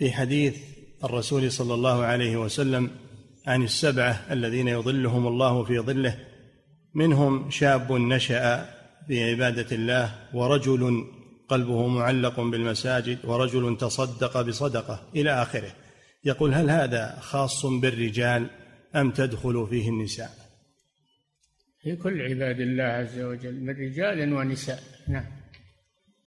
في حديث الرسول صلى الله عليه وسلم عن السبعة الذين يظلهم الله في ظله منهم شاب نشأ في عبادة الله ورجل قلبه معلق بالمساجد ورجل تصدق بصدقة إلى آخره. يقول هل هذا خاص بالرجال أم تدخل فيه النساء؟ في كل عباد الله عز وجل من رجال ونساء. نعم.